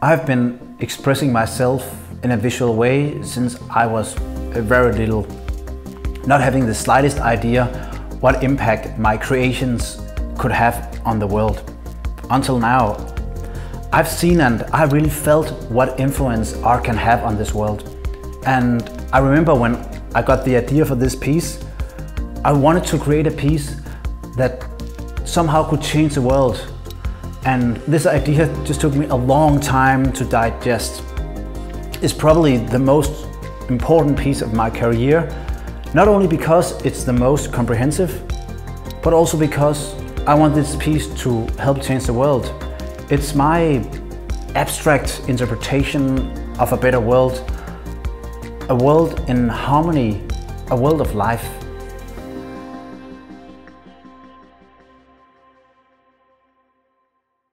I've been expressing myself in a visual way since I was very little, not having the slightest idea what impact my creations could have on the world. Until now, I've seen and I really felt what influence art can have on this world. And I remember when I got the idea for this piece, I wanted to create a piece that somehow could change the world. And this idea just took me a long time to digest. It's probably the most important piece of my career, not only because it's the most comprehensive, but also because I want this piece to help change the world. It's my abstract interpretation of a better world, a world in harmony, a world of life.